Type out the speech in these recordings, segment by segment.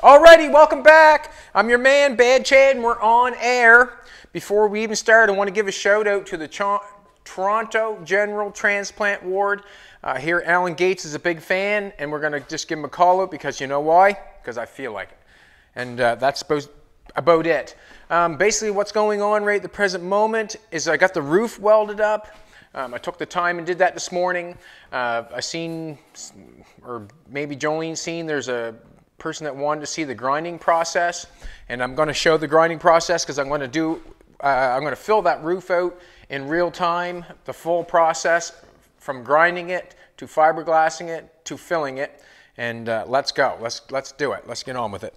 Alrighty, welcome back. I'm your man, Bad Chad, and we're on air. Before we even start, I want to give a shout out to the Ch- Toronto General Transplant Ward. Uh, here, Alan Gates is a big fan, and we're going to just give him a call out because you know why? Because I feel like it. And uh, that's supposed, about it. Um, basically, what's going on right at the present moment is I got the roof welded up. Um, I took the time and did that this morning. Uh, I seen, or maybe Jolene seen, there's a person that wanted to see the grinding process, and I'm going to show the grinding process because I'm going to do, uh, I'm going to fill that roof out in real time, the full process from grinding it to fiberglassing it to filling it, and uh, let's go. Let's let's do it. Let's get on with it.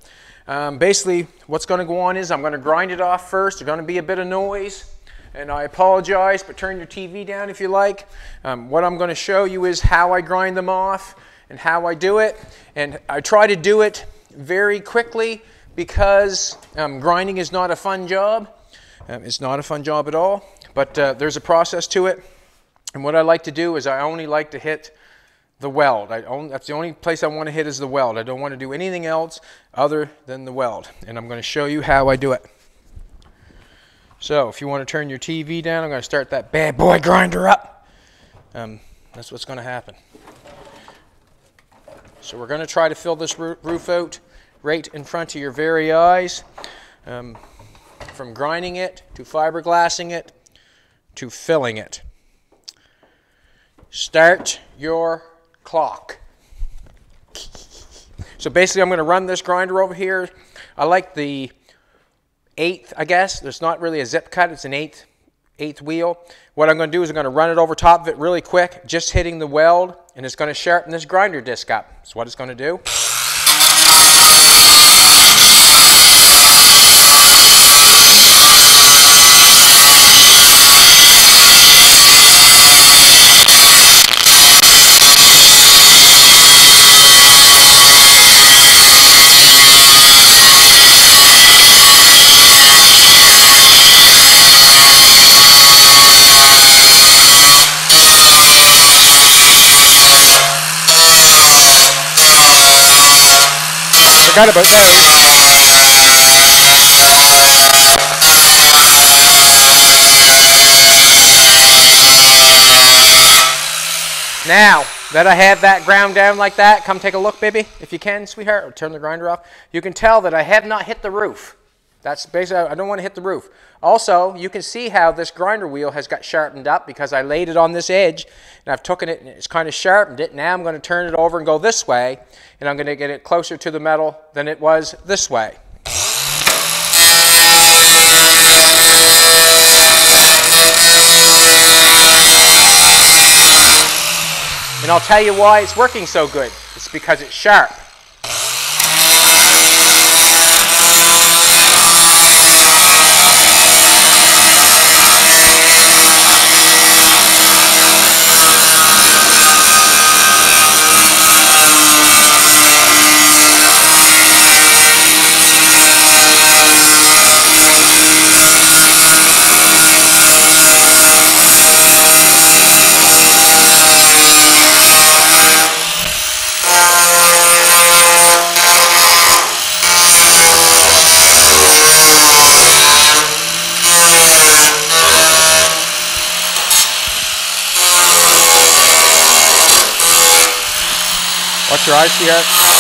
Um, basically, what's going to go on is I'm going to grind it off first. There's going to be a bit of noise. And I apologize, but turn your TV down if you like. Um, what I'm going to show you is how I grind them off and how I do it. And I try to do it very quickly because um, grinding is not a fun job. Um, it's not a fun job at all, but uh, there's a process to it. And what I like to do is I only like to hit the weld. Only, that's the only place I want to hit is the weld. I don't want to do anything else other than the weld. And I'm going to show you how I do it. So if you want to turn your TV down, I'm going to start that bad boy grinder up. Um, that's what's going to happen. So we're going to try to fill this roof out right in front of your very eyes. Um, from grinding it to fiberglassing it to filling it. Start your clock. So basically I'm going to run this grinder over here. I like the eighth, I guess. There's not really a zip cut. It's an eighth, eighth wheel. What I'm going to do is I'm going to run it over top of it really quick, just hitting the weld, and it's going to sharpen this grinder disc up. That's what it's going to do. Now that I have that ground down like that, come take a look, baby, if you can, sweetheart, or turn the grinder off. You can tell that I have not hit the roof. That's basically, I don't want to hit the roof. Also, you can see how this grinder wheel has got sharpened up because I laid it on this edge and I've taken it and it's kind of sharpened it. Now I'm going to turn it over and go this way and I'm going to get it closer to the metal than it was this way. And I'll tell you why it's working so good. It's because it's sharp. Watch your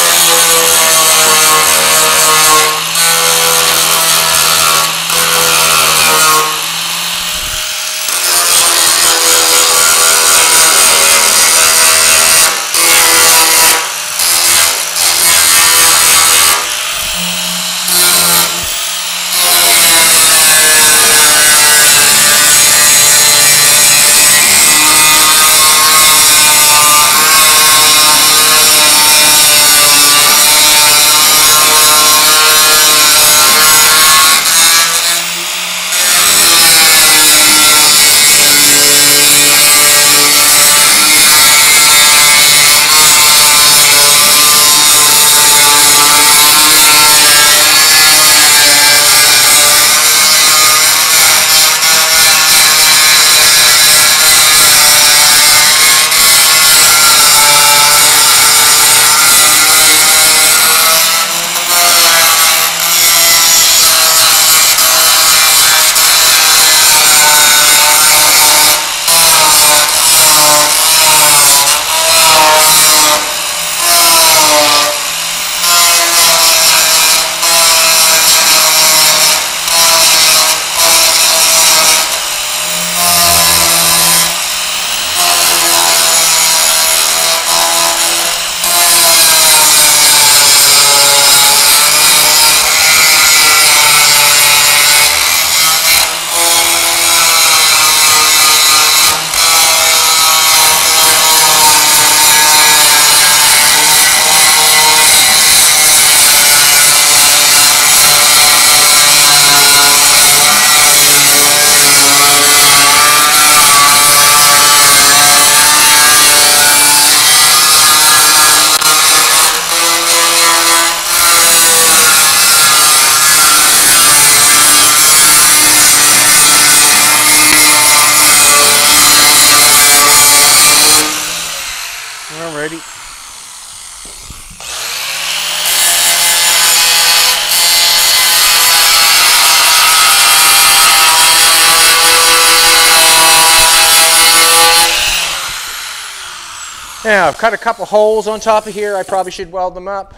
I've cut a couple holes on top of here. I probably should weld them up.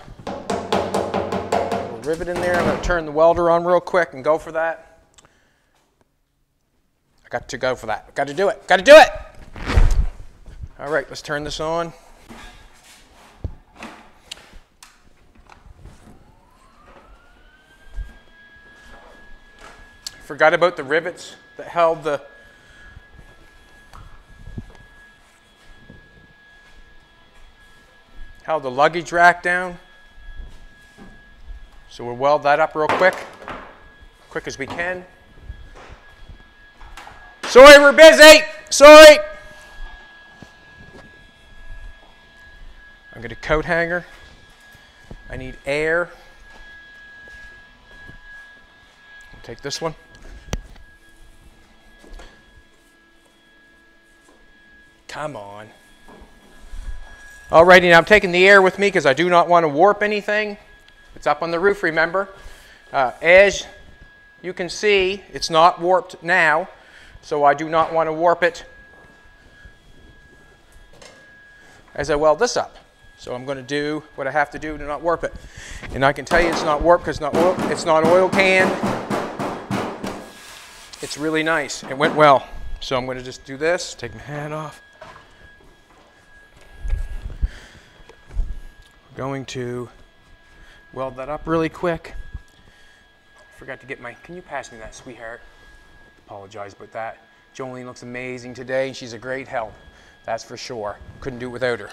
rivet in there. I'm going to turn the welder on real quick and go for that. I got to go for that. Got to do it. Got to do it. All right, let's turn this on. Forgot about the rivets that held the held the luggage rack down. So we'll weld that up real quick, quick as we can. Sorry, we're busy. Sorry. I'm going to coat hanger. I need air. I'll take this one. Come on. Alrighty, now I'm taking the air with me because I do not want to warp anything. It's up on the roof, remember. Uh, as you can see, it's not warped now, so I do not want to warp it as I weld this up. So I'm going to do what I have to do to not warp it. And I can tell you it's not warped because it's not oil, it's not oil can. It's really nice. It went well. So I'm going to just do this, take my hat off. Going to weld that up really quick. Forgot to get my, can you pass me that, sweetheart? Apologize about that. Jolene looks amazing today. She's a great help, that's for sure. Couldn't do it without her.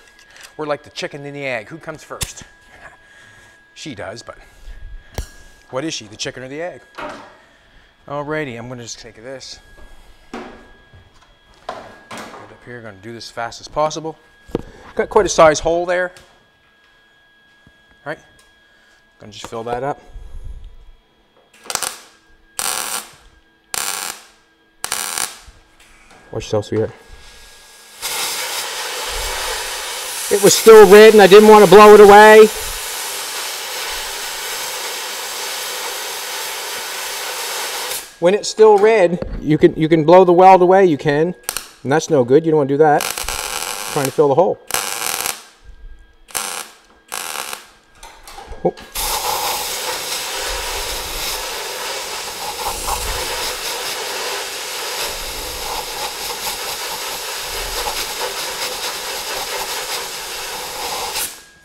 We're like the chicken and the egg. Who comes first? she does, but what is she, the chicken or the egg? Alrighty, I'm gonna just take this. Put up here, gonna do this as fast as possible. Got quite a size hole there. Gonna just fill that up. Watch yourself, sweetheart. It was still red and I didn't want to blow it away. When it's still red, you can you can blow the weld away, you can. And that's no good. You don't want to do that. I'm trying to fill the hole. Oh.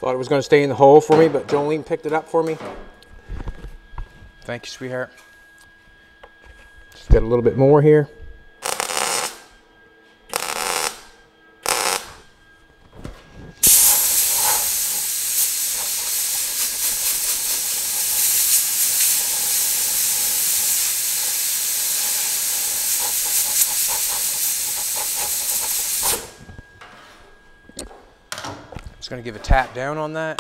Thought it was going to stay in the hole for me, but Jolene picked it up for me. Thank you, sweetheart. Just got a little bit more here. Give a tap down on that.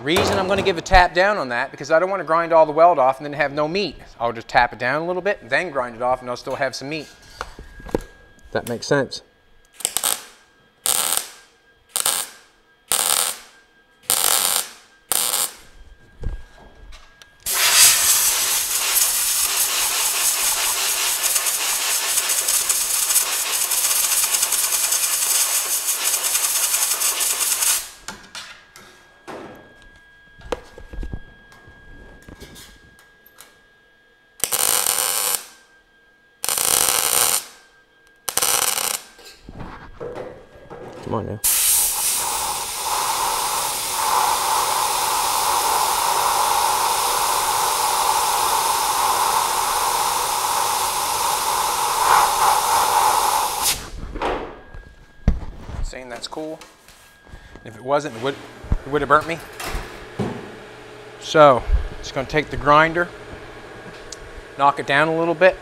Reason I'm going to give a tap down on that because I don't want to grind all the weld off and then have no meat. I'll just tap it down a little bit, then grind it off and I'll still have some meat. That makes sense. Come on now. Saying that's cool. If it wasn't, it would, it would have burnt me. So, just to take the grinder, knock it down a little bit.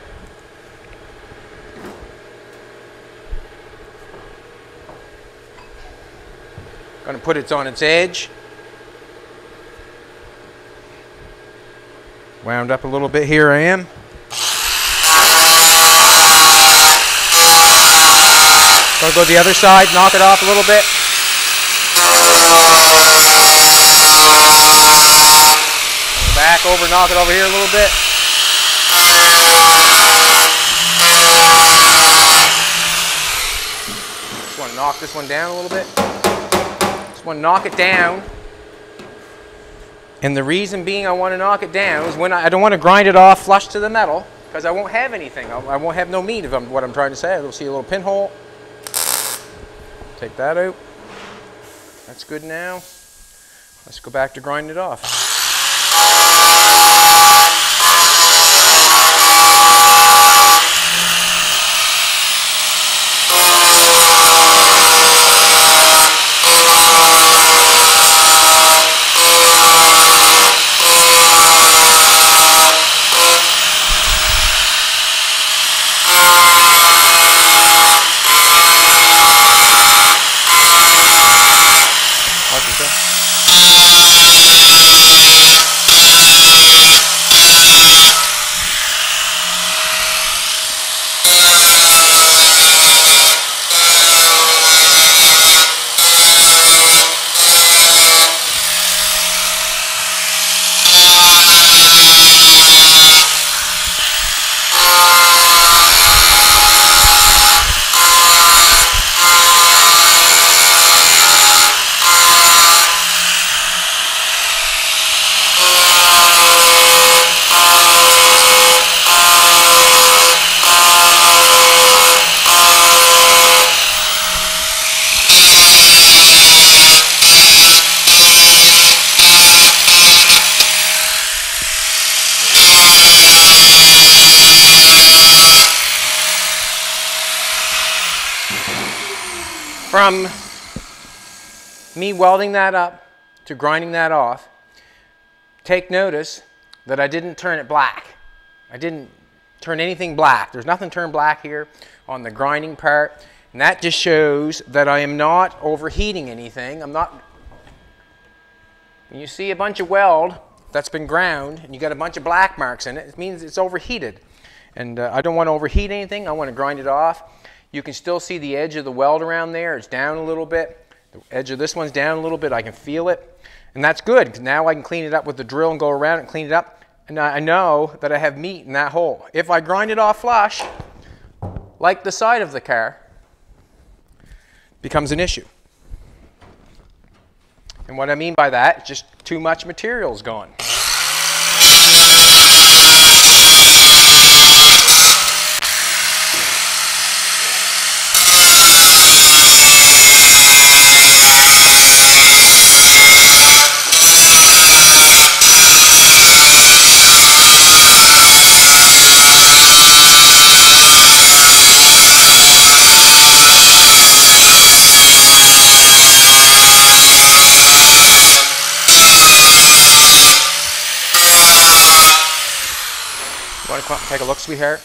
To put it on its edge. Wound up a little bit here I am. To go to the other side, knock it off a little bit. Back over, knock it over here a little bit. Just want to knock this one down a little bit. Just want to knock it down. And the reason being I want to knock it down is when I, I don't want to grind it off flush to the metal because I won't have anything. I, I, won't have no meat I'm what I'm trying to say. You'll see a little pinhole. Take that out. That's good now. Let's go back to grind it off. Welding that up to grinding that off, take notice that I didn't turn it black. I didn't turn anything black. There's nothing turned black here on the grinding part. And that just shows that I am not overheating anything. I'm not, when you see a bunch of weld that's been ground and you got a bunch of black marks in it, it means it's overheated. And uh, I don't want to overheat anything. I want to grind it off. You can still see the edge of the weld around there. It's down a little bit. The edge of this one's down a little bit. I can feel it. And that's good because now I can clean it up with the drill and go around and clean it up. And I know that I have meat in that hole. If I grind it off flush, like the side of the car, becomes an issue. And what I mean by that, just too much material is gone. want to take a look, sweetheart?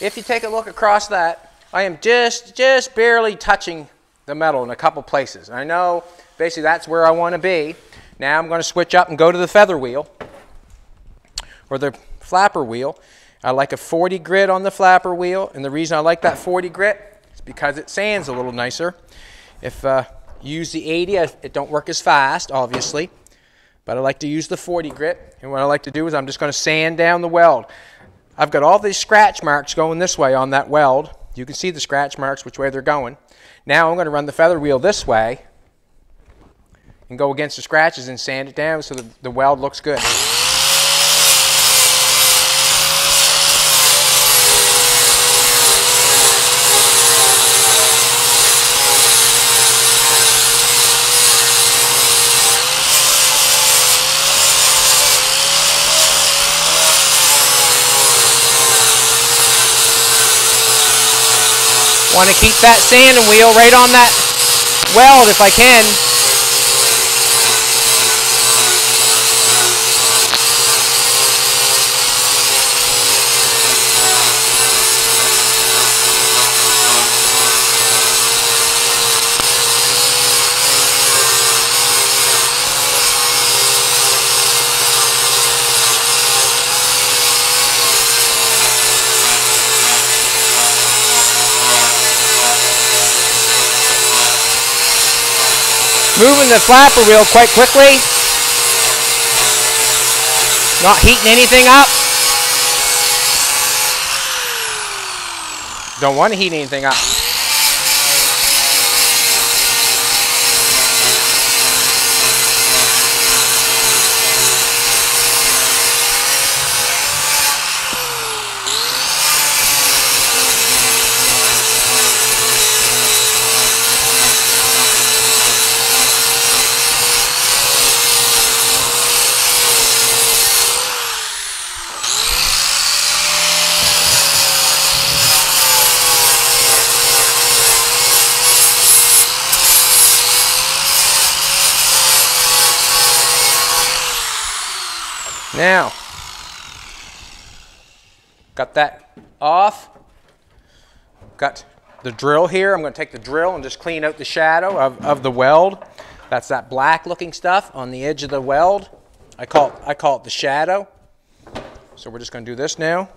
If you take a look across that, I am just, just barely touching the metal in a couple places. I know basically that's where I want to be. Now I'm going to switch up and go to the feather wheel or the flapper wheel. I like a 40 grit on the flapper wheel, and the reason I like that 40 grit is because it sands a little nicer. If uh, you use the 80, it don't work as fast, obviously, but I like to use the 40 grit, and what I like to do is I'm just going to sand down the weld. I've got all these scratch marks going this way on that weld. You can see the scratch marks, which way they're going. Now I'm going to run the feather wheel this way and go against the scratches and sand it down so the, the weld looks good. Want to keep that sanding wheel right on that weld if I can. Moving the flapper wheel quite quickly. Not heating anything up. Don't want to heat anything up. Now, got that off. Got the drill here. I'm going to take the drill and just clean out the shadow of, of the weld. That's that black looking stuff on the edge of the weld. I call I call it the shadow. So we're just going to do this now.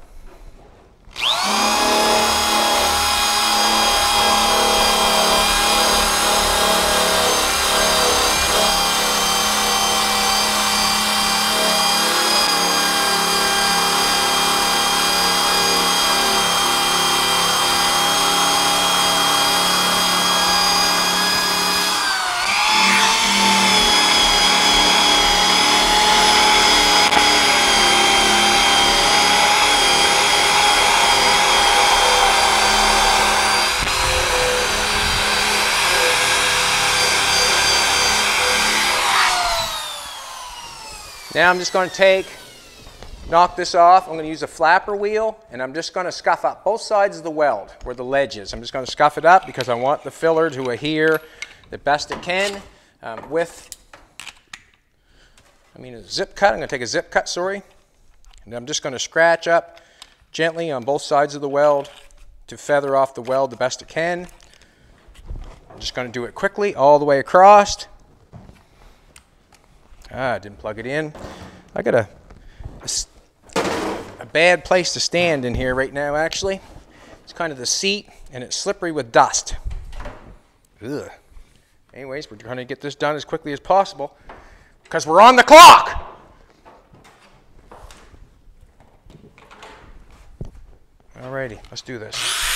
Now I'm just going to take, knock this off. I'm going to use a flapper wheel and I'm just going to scuff up both sides of the weld where the ledge is. I'm just going to scuff it up because I want the filler to adhere the best it can um, with, I mean a zip cut. I'm going to take a zip cut, sorry. And I'm just going to scratch up gently on both sides of the weld to feather off the weld the best it can. I'm just going to do it quickly all the way across. Ah, didn't plug it in. I got a, a, a, bad place to stand in here right now, actually. It's kind of the seat, and it's slippery with dust. Ugh. Anyways, we're trying to get this done as quickly as possible because we're on the clock. Alrighty, let's do this.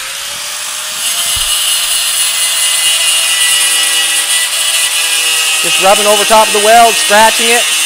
Just rubbing over top of the weld, scratching it.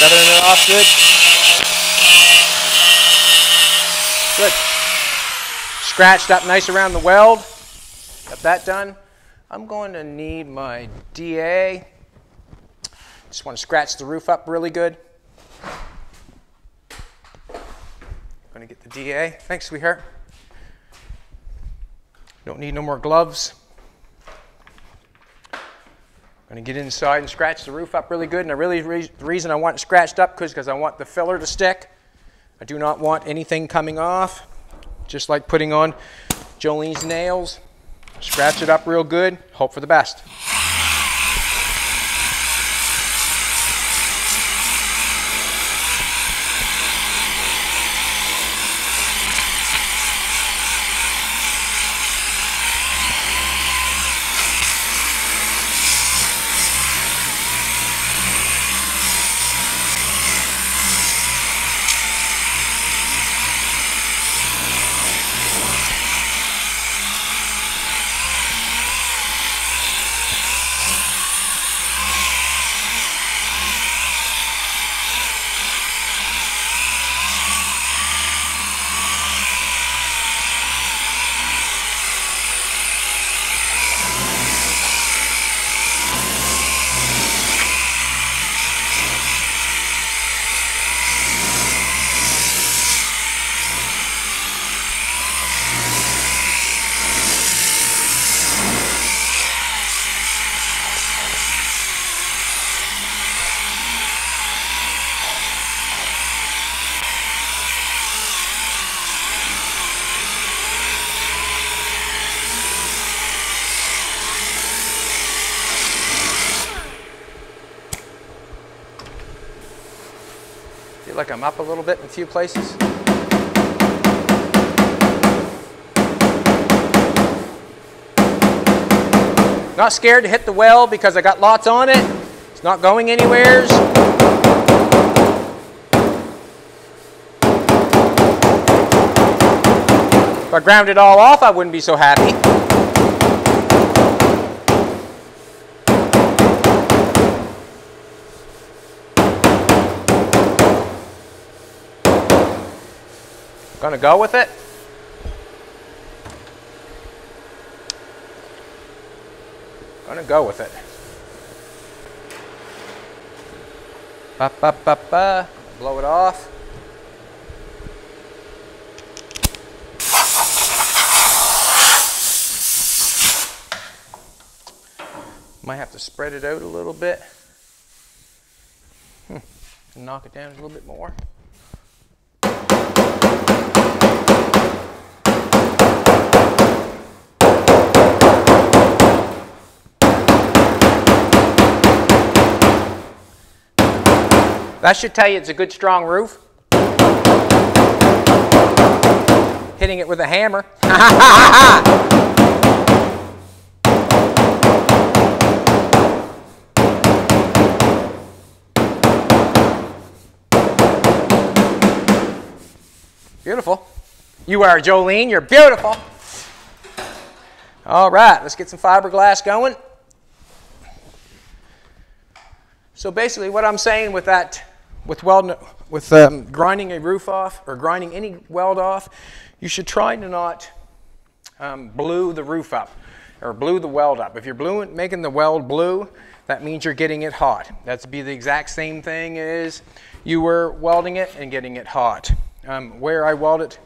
Feathering it off good. Good. Scratched up nice around the weld. Got that done. I'm going to need my DA. Just want to scratch the roof up really good. I'm Going to get the DA. Thanks, sweetheart. Don't need no more gloves. I'm going to get inside and scratch the roof up really good. And I really, re the reason I want it scratched up is because I want the filler to stick. I do not want anything coming off. Just like putting on Jolene's nails. Scratch it up real good. Hope for the best. them up a little bit in a few places. Not scared to hit the well because I got lots on it. It's not going anywheres. If I ground it all off, I wouldn't be so happy. Gonna go with it. Gonna go with it. Ba, ba, ba, ba. Blow it off. Might have to spread it out a little bit. Hmm. Knock it down a little bit more. That should tell you it's a good strong roof. Hitting it with a hammer. Beautiful. You are Jolene, you're beautiful. All right, let's get some fiberglass going. So basically what I'm saying with that with, weld, with um, grinding a roof off or grinding any weld off, you should try to not um, blue the roof up or blue the weld up. If you're blue, making the weld blue, that means you're getting it hot. That's be the exact same thing as you were welding it and getting it hot. Um, where I welded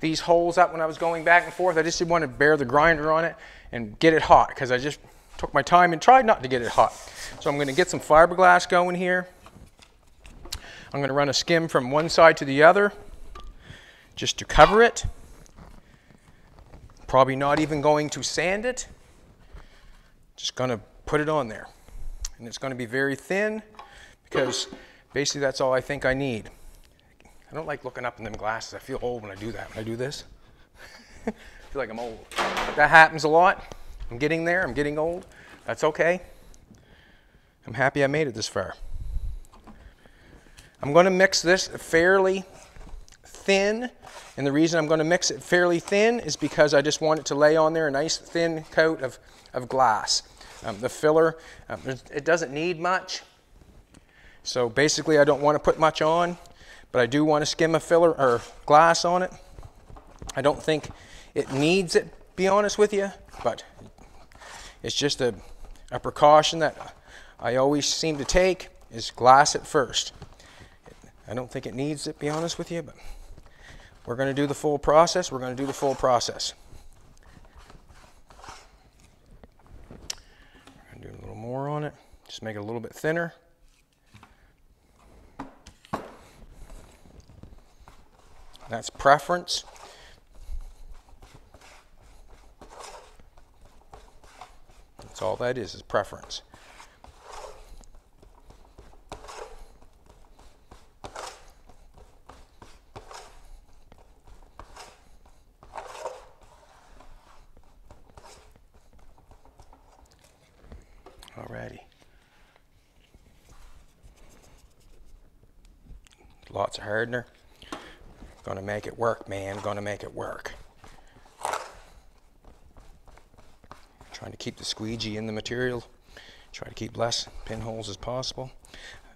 these holes up when I was going back and forth, I just didn't want to bear the grinder on it and get it hot because I just took my time and tried not to get it hot. So I'm going to get some fiberglass going here. I'm going to run a skim from one side to the other just to cover it. Probably not even going to sand it. Just going to put it on there. And it's going to be very thin because basically that's all I think I need. I don't like looking up in them glasses. I feel old when I do that. When I do this, I feel like I'm old. But that happens a lot. I'm getting there. I'm getting old. That's okay. I'm happy I made it this far. I'm going to mix this fairly thin. And the reason I'm going to mix it fairly thin is because I just want it to lay on there a nice thin coat of, of glass. Um, the filler, um, it doesn't need much. So basically I don't want to put much on, but I do want to skim a filler or glass on it. I don't think it needs it, be honest with you, but it's just a, a precaution that I always seem to take is glass it first. I don't think it needs it, be honest with you, but we're going to do the full process. We're going to do the full process. I'm going to do a little more on it, just make it a little bit thinner. That's preference. That's all that is, is preference. already. Of hardener. Gonna make it work, man. Gonna make it work. Trying to keep the squeegee in the material. Try to keep less pinholes as possible.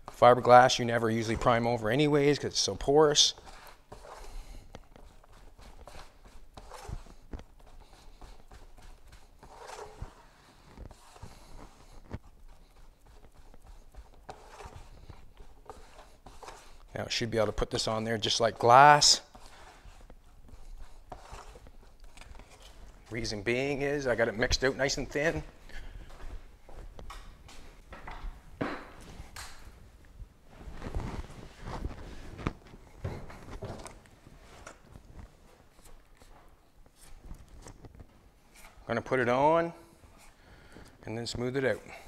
Fiberglass you never usually prime over anyways because it's so porous. Should be able to put this on there just like glass. Reason being is I got it mixed out nice and thin. I'm going to put it on and then smooth it out.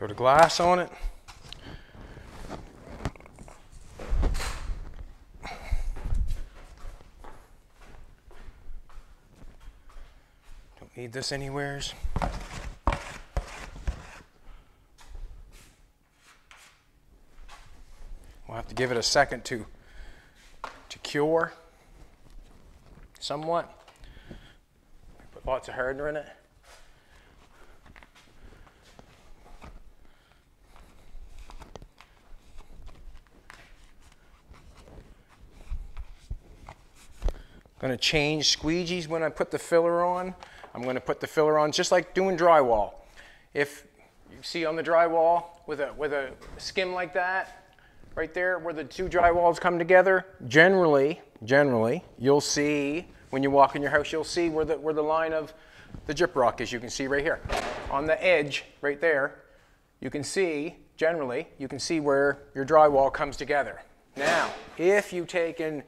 Coat of glass on it. Don't need this anywheres. We'll have to give it a second to to cure somewhat. Put lots of hardener in it. Going to change squeegees when I put the filler on. I'm going to put the filler on just like doing drywall. If you see on the drywall with a, with a skim like that, right there where the two drywalls come together, generally, generally, you'll see, when you walk in your house, you'll see where the, where the line of the drip gyprock is. You can see right here. On the edge, right there, you can see, generally, you can see where your drywall comes together. Now, if you take and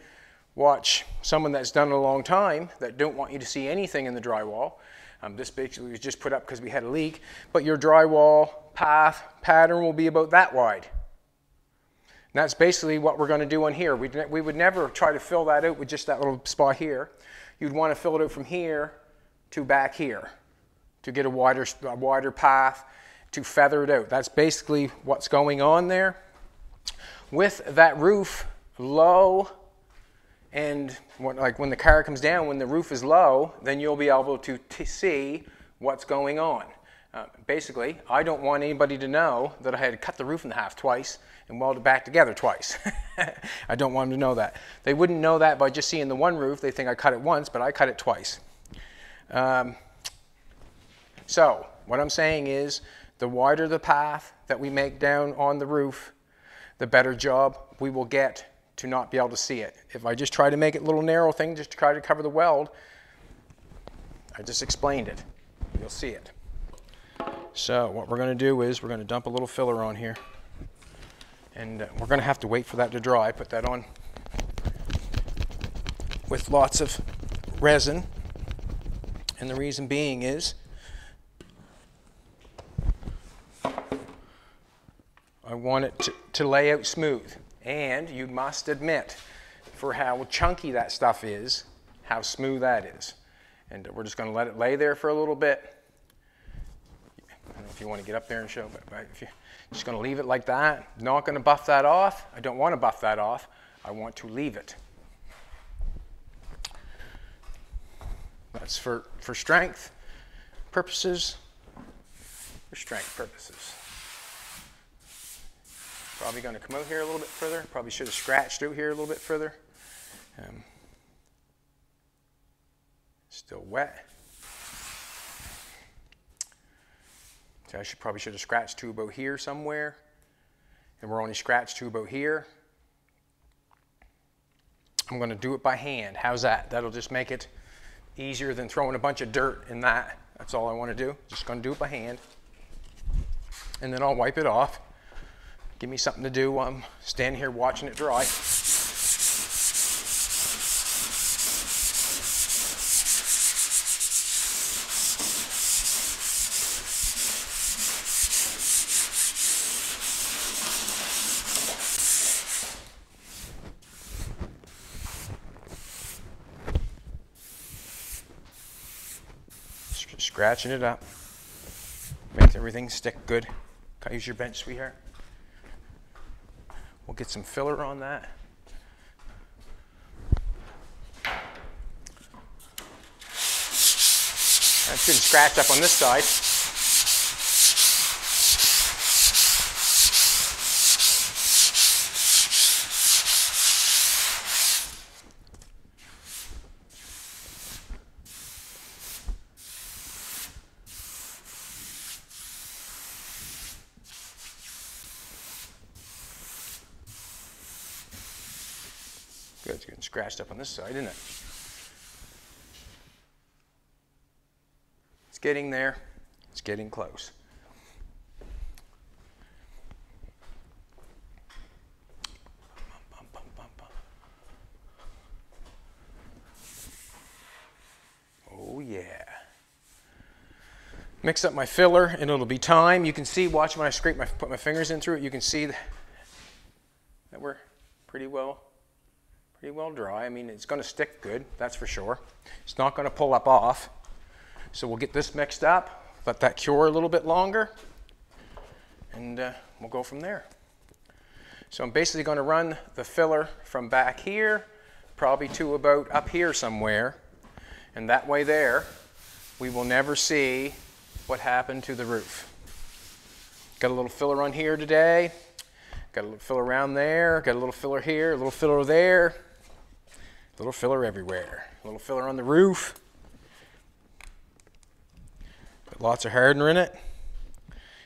watch someone that's done it a long time that don't want you to see anything in the drywall. Um, this basically was just put up because we had a leak, but your drywall path pattern will be about that wide. And that's basically what we're going to do on here. We'd we would never try to fill that out with just that little spot here. You'd want to fill it out from here to back here to get a wider, a wider path to feather it out. That's basically what's going on there. With that roof low and what, like when the car comes down, when the roof is low, then you'll be able to see what's going on. Uh, basically, I don't want anybody to know that I had cut the roof in half twice and weld it back together twice. I don't want them to know that. They wouldn't know that by just seeing the one roof. They think I cut it once, but I cut it twice. Um, so, what I'm saying is, the wider the path that we make down on the roof, the better job we will get to not be able to see it. If I just try to make it a little narrow thing, just to try to cover the weld, I just explained it. You'll see it. So what we're going to do is we're going to dump a little filler on here. And uh, we're going to have to wait for that to dry. Put that on with lots of resin. And the reason being is I want it to, to lay out smooth. And you must admit, for how chunky that stuff is, how smooth that is. And we're just going to let it lay there for a little bit. I don't know if you want to get up there and show, but if you're just going to leave it like that, not going to buff that off. I don't want to buff that off. I want to leave it. That's for, for strength purposes, for strength purposes. Probably going to come out here a little bit further. Probably should have scratched out here a little bit further. Um, still wet. So I should probably should have scratched to about here somewhere. And we're only scratched to about here. I'm going to do it by hand. How's that? That'll just make it easier than throwing a bunch of dirt in that. That's all I want to do. Just going to do it by hand. And then I'll wipe it off. Give me something to do while I'm standing here watching it dry. scratching it up. Makes everything stick good. Use your bench, sweetheart. We'll get some filler on that. That's good scratched up on this side. Good, it's getting up on this side, isn't it? It's getting there. It's getting close. Oh yeah. Mix up my filler and it'll be time. You can see, watch when I scrape my, put my fingers in through it, you can see that we're pretty well, pretty well dry. I mean, it's gonna stick good, that's for sure. It's not gonna pull up off. So we'll get this mixed up, let that cure a little bit longer, and uh, we'll go from there. So I'm basically going to run the filler from back here, probably to about up here somewhere, and that way there, we will never see what happened to the roof. Got a little filler on here today, got a little filler around there, got a little filler here, a little filler there, little filler everywhere. Little filler on the roof, Put lots of hardener in it.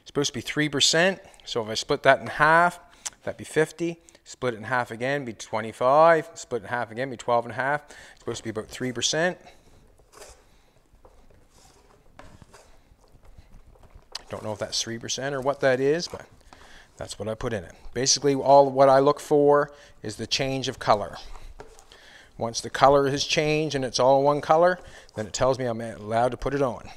It's supposed to be 3%. So if I split that in half, that'd be 50. Split it in half again, be 25. Split it in half again, be 12 and a half. It's supposed to be about 3%. Don't know if that's 3% or what that is, but that's what I put in it. Basically, all what I look for is the change of color. Once the color has changed and it's all one color, then it tells me I'm allowed to put it on.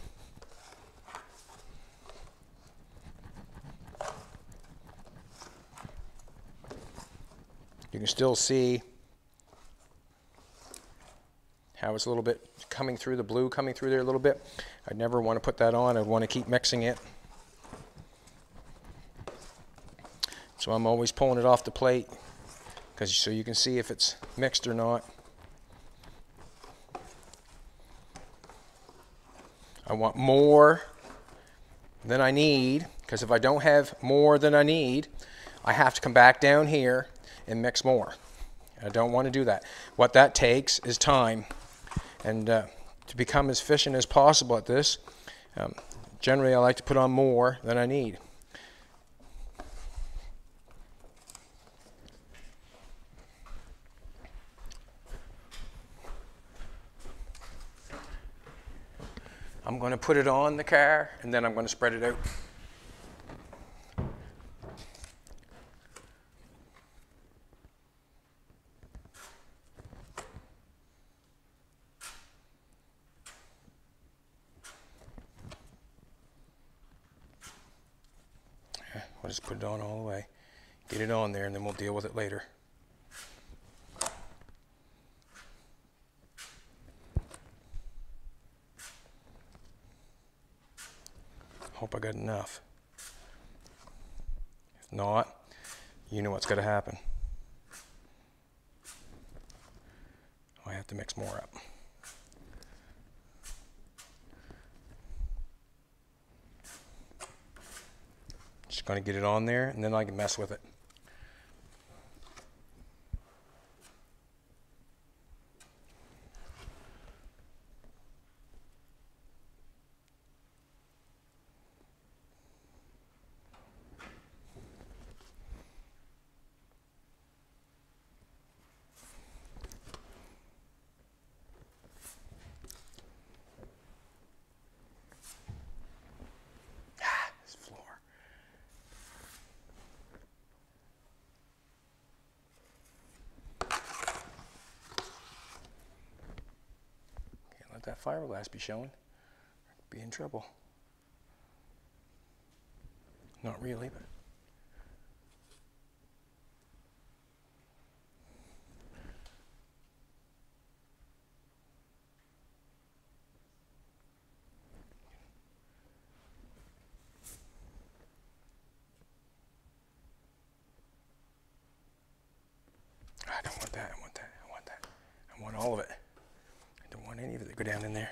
You can still see how it's a little bit coming through, the blue coming through there a little bit. I'd never want to put that on. I'd want to keep mixing it. So I'm always pulling it off the plate because so you can see if it's mixed or not. I want more than I need because if I don't have more than I need, I have to come back down here and mix more. I don't want to do that. What that takes is time. And uh, to become as efficient as possible at this, um, generally I like to put on more than I need. I'm going to put it on the car and then I'm going to spread it out. I'll just put it on all the way. Get it on there and then we'll deal with it later. Hope I got enough. If not, you know what's going to happen. I have to mix more up. Just going to get it on there and then I can mess with it. that fiberglass be showing, be in trouble. Not really, but. I don't want that. I want that. I want that. I want all of it want any of it to go down in there.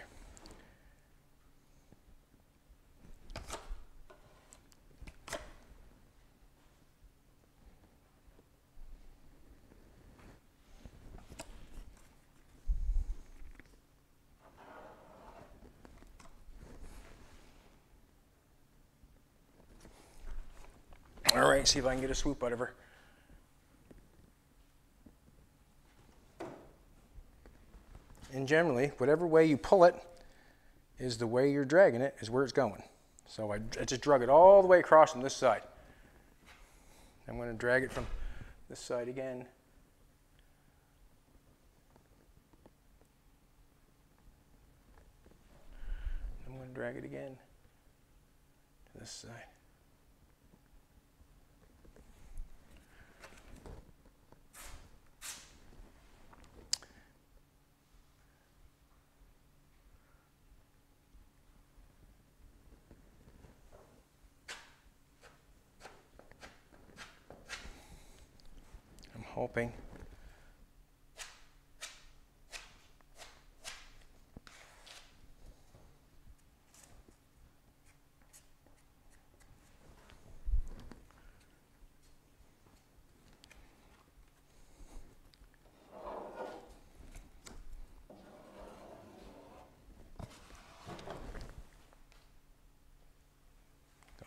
See if I can get a swoop out of her. and generally, whatever way you pull it, is the way you're dragging it is where it's going. So I, I just drug it all the way across on this side. I'm going to drag it from this side again. I'm going to drag it again to this side. I'm hoping.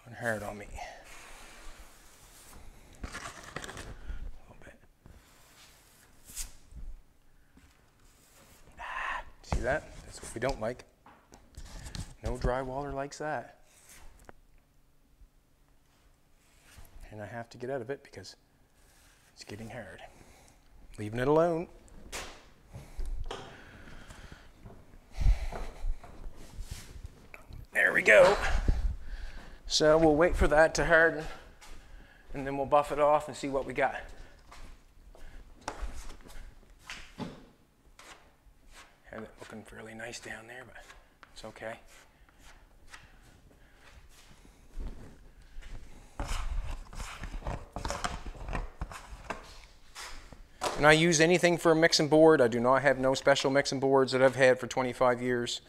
Going hard on me. A little bit. Ah, See we don't like. No drywaller likes that. And I have to get out of it because it's getting hard. Leaving it alone. There we go. So we'll wait for that to harden and then we'll buff it off and see what we got. Had it looking fairly nice down there, but it's okay. And I use anything for a mixing board. I do not have no special mixing boards that I've had for 25 years.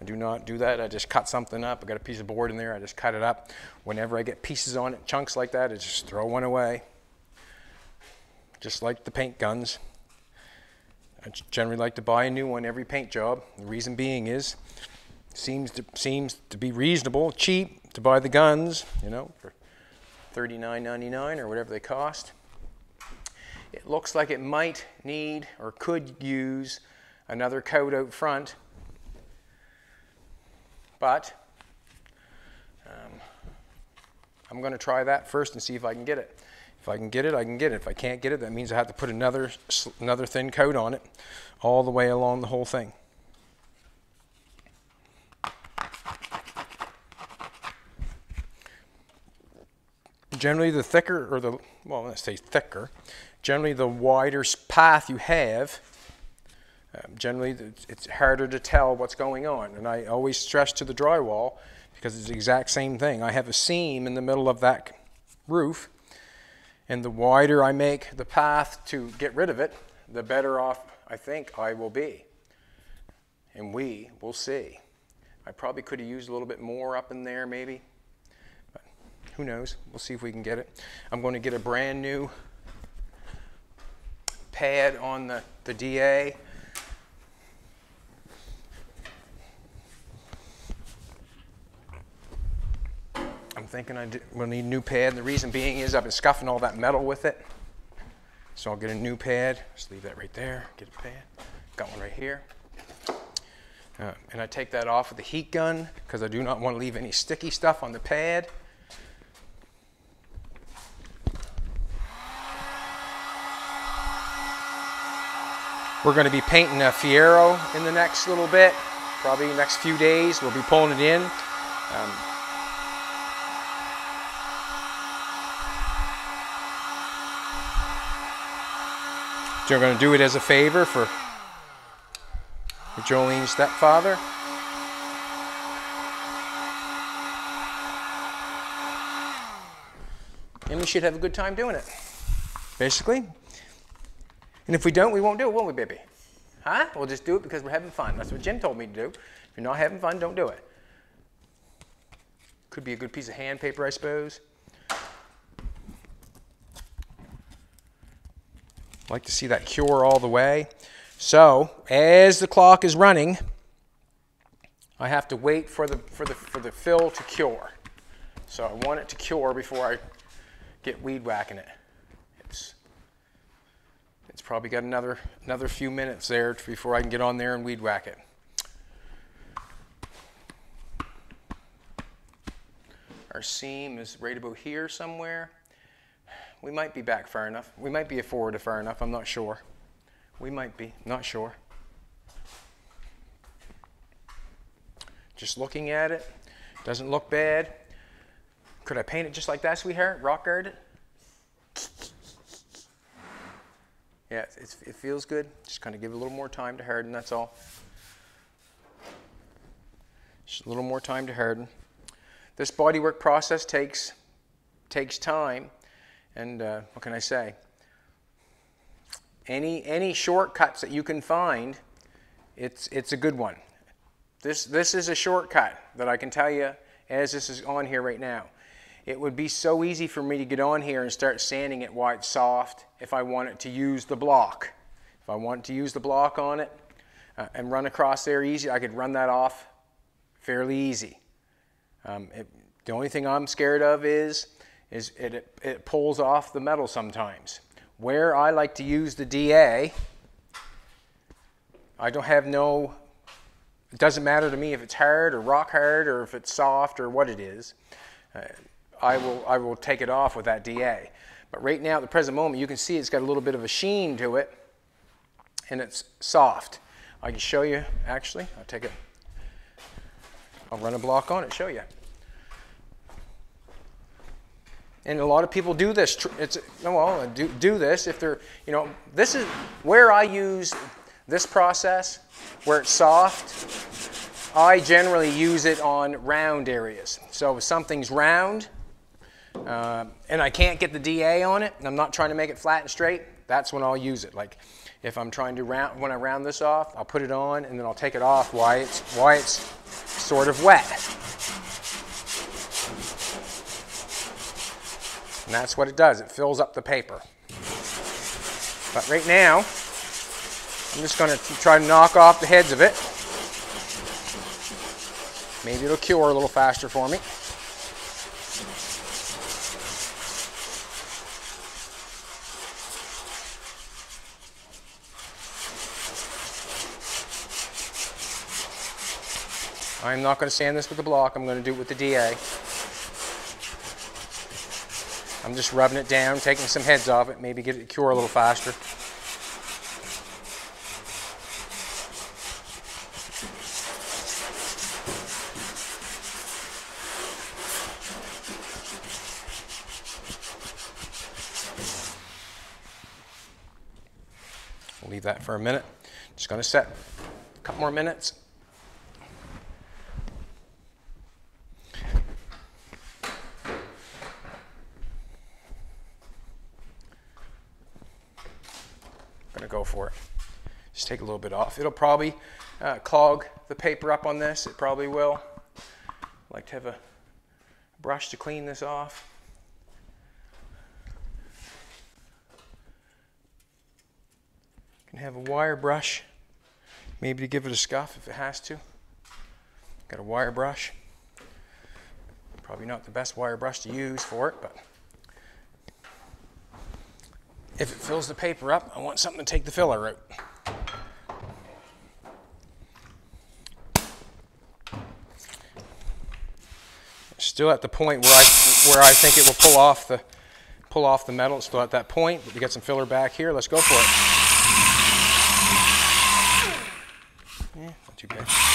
I do not do that. I just cut something up. I got a piece of board in there. I just cut it up. Whenever I get pieces on it, chunks like that, I just throw one away. Just like the paint guns. I generally like to buy a new one every paint job. The reason being is seems to seems to be reasonable, cheap to buy the guns, you know, for $39.99 or whatever they cost. It looks like it might need or could use another coat out front but um, I'm going to try that first and see if I can get it. If I can get it, I can get it. If I can't get it, that means I have to put another, another thin coat on it all the way along the whole thing. Generally, the thicker, or the, well, let's say thicker, generally the wider path you have, um, generally, it's harder to tell what's going on. And I always stress to the drywall because it's the exact same thing. I have a seam in the middle of that roof, and the wider I make the path to get rid of it, the better off I think I will be. And we will see. I probably could have used a little bit more up in there, maybe. But who knows? We'll see if we can get it. I'm going to get a brand new pad on the, the DA. Thinking I will need a new pad. The reason being is I've been scuffing all that metal with it. So I'll get a new pad. Just leave that right there. Get a pad. Got one right here. Uh, and I take that off with the heat gun because I do not want to leave any sticky stuff on the pad. We're going to be painting a Fiero in the next little bit, probably next few days. We'll be pulling it in. Um, You're going to do it as a favor for Jolene's stepfather. And we should have a good time doing it, basically. And if we don't, we won't do it, will we, baby? Huh? We'll just do it because we're having fun. That's what Jim told me to do. If you're not having fun, don't do it. Could be a good piece of hand paper, I suppose. Like to see that cure all the way. So as the clock is running, I have to wait for the, for the, for the fill to cure. So I want it to cure before I get weed whacking it. It's, it's probably got another, another few minutes there before I can get on there and weed whack it. Our seam is right about here somewhere. We might be back far enough. We might be a forward far enough. I'm not sure. We might be. Not sure. Just looking at it, doesn't look bad. Could I paint it just like that, sweetheart? Rock guard? Yeah, it feels good. Just kind of give it a little more time to harden, that's all. Just a little more time to harden. This bodywork process takes, takes time. And uh, what can I say? Any, any shortcuts that you can find, it's, it's a good one. This, this is a shortcut that I can tell you as this is on here right now. It would be so easy for me to get on here and start sanding it while it's soft if I wanted to use the block. If I want to use the block on it uh, and run across there easy, I could run that off fairly easy. Um, it, the only thing I'm scared of is is it, it, pulls off the metal sometimes. Where I like to use the DA, I don't have no, it doesn't matter to me if it's hard or rock hard or if it's soft or what it is. Uh, I, will, I will take it off with that DA. But right now, at the present moment, you can see it's got a little bit of a sheen to it and it's soft. I can show you, actually, I'll take it, I'll run a block on it, show you. And a lot of people do this. It's well, do, do this if they're, you know, this is where I use this process, where it's soft. I generally use it on round areas. So if something's round, uh, and I can't get the DA on it, and I'm not trying to make it flat and straight, that's when I'll use it. Like if I'm trying to round, when I round this off, I'll put it on, and then I'll take it off while it's, while it's sort of wet. And that's what it does. It fills up the paper. But right now, I'm just going to try to knock off the heads of it. Maybe it'll cure a little faster for me. I'm not going to sand this with the block. I'm going to do it with the DA. I'm just rubbing it down, taking some heads off it, maybe get it to cure a little faster. We'll leave that for a minute. Just going to set a couple more minutes. Go for it. Just take a little bit off. It'll probably uh, clog the paper up on this. It probably will. I like to have a brush to clean this off. Can have a wire brush, maybe to give it a scuff if it has to. Got a wire brush. Probably not the best wire brush to use for it, but if it fills the paper up, I want something to take the filler out. Still at the point where I, where I think it will pull off the pull off the metal. It's still at that point, but we got some filler back here. Let's go for it. Yeah, not too bad.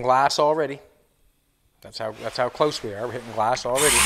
Hitting glass already. That's how, that's how close we are. We're hitting glass already.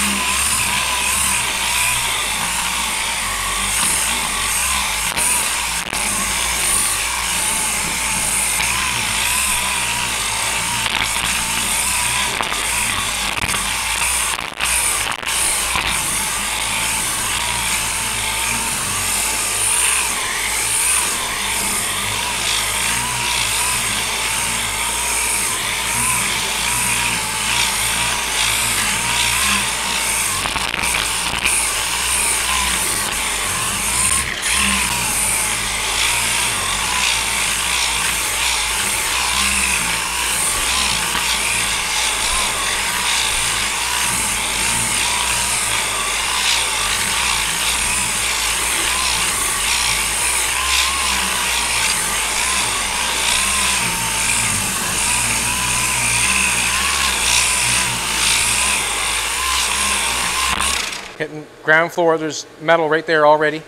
Hitting ground floor, there's metal right there already.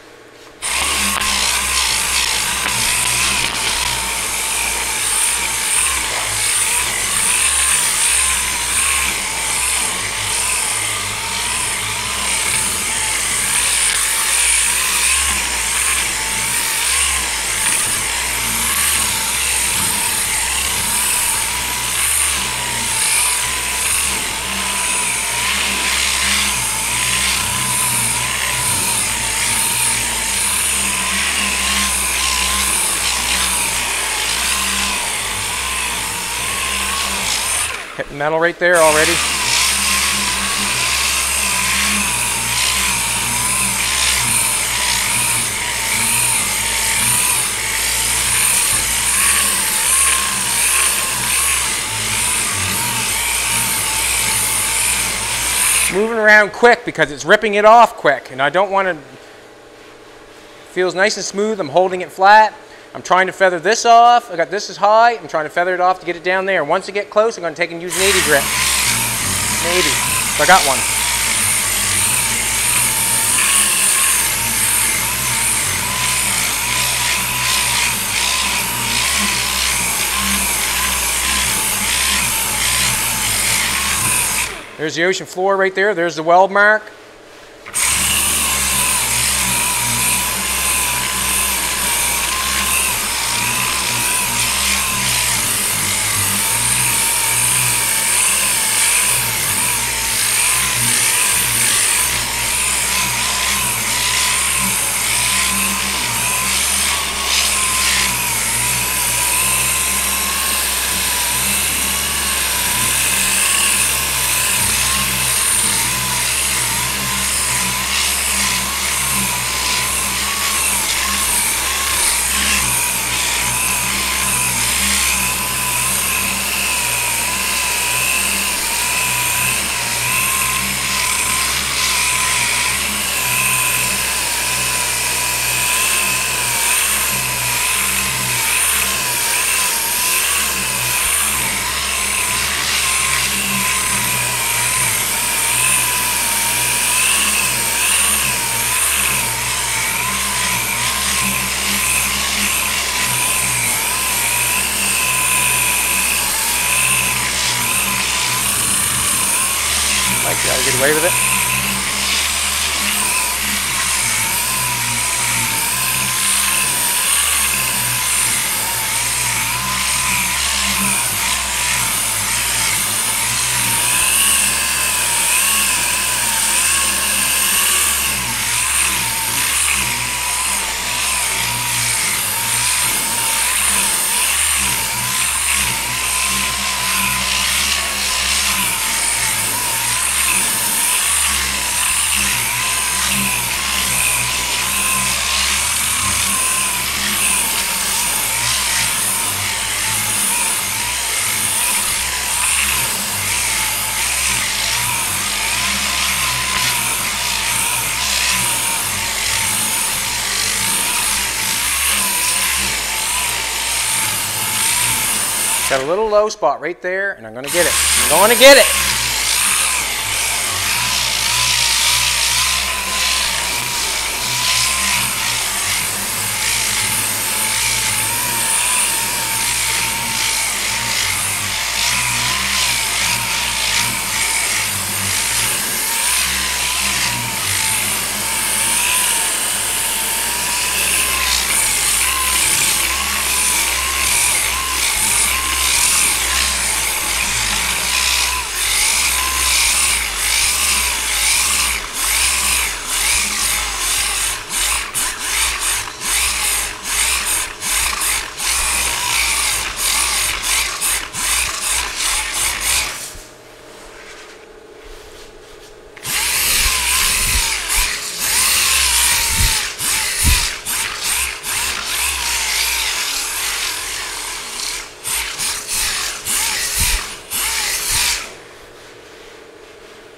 Hitting metal right there already. Moving around quick because it's ripping it off quick and I don't want to feels nice and smooth I'm holding it flat I'm trying to feather this off. I got this is high. I'm trying to feather it off to get it down there. Once I get close, I'm going to take and use an 80 grit. An 80. So I got one. There's the ocean floor right there. There's the weld mark. Low spot right there, and I'm gonna get it. I'm gonna get it.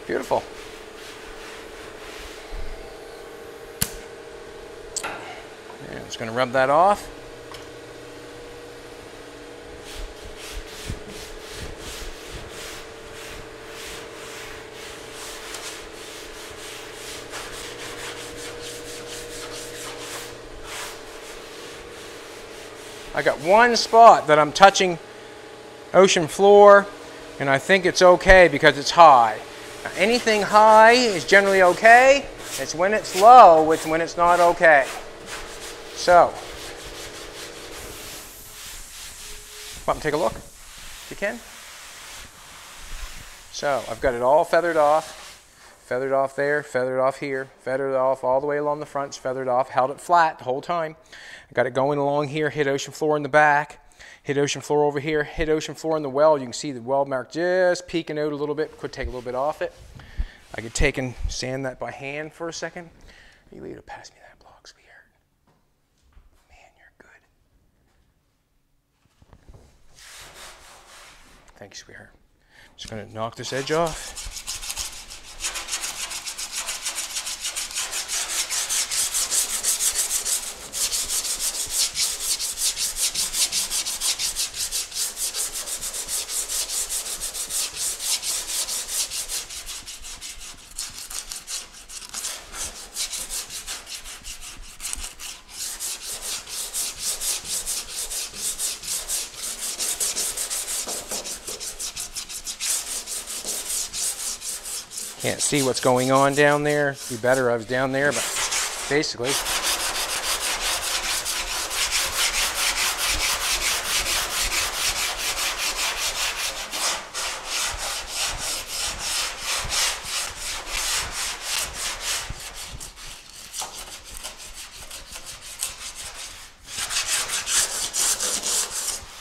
Beautiful. And just going to rub that off. I got one spot that I'm touching ocean floor and I think it's okay because it's high. Now, anything high is generally okay. It's when it's low, it's when it's not okay. So, come up and take a look if you can. So, I've got it all feathered off. Feathered off there, feathered off here, feathered off all the way along the fronts, feathered off, held it flat the whole time. I got it going along here, hit ocean floor in the back, hit ocean floor over here, hit ocean floor in the well. You can see the weld mark just peeking out a little bit. Could take a little bit off it. I could take and sand that by hand for a second. You leave to pass me that block, sweetheart. Man, you're good. Thank you, sweetheart. Just gonna knock this edge off. See what's going on down there. Be better if I was down there, but basically.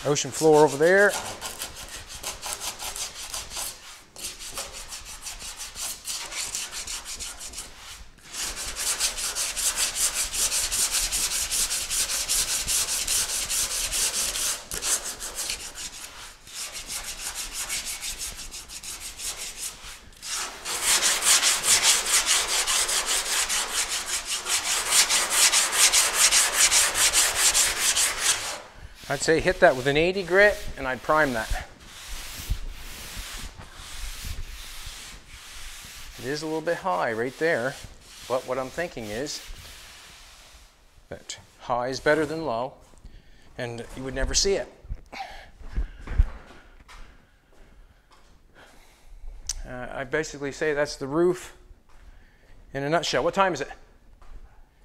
Ocean floor over there. Say hit that with an 80 grit and I'd prime that. It is a little bit high right there, but what I'm thinking is that high is better than low and you would never see it. Uh, I basically say that's the roof in a nutshell. What time is it?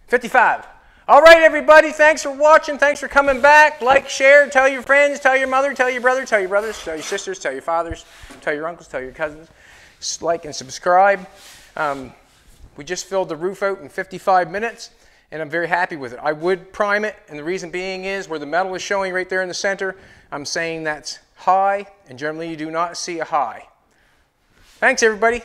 55. All right, everybody, thanks for watching. Thanks for coming back. Like, share, tell your friends, tell your mother, tell your brother, tell your brothers, tell your sisters, tell your fathers, tell your uncles, tell your cousins. Just like and subscribe. Um, we just filled the roof out in 55 minutes, and I'm very happy with it. I would prime it, and the reason being is where the metal is showing right there in the center, I'm saying that's high, and generally you do not see a high. Thanks, everybody.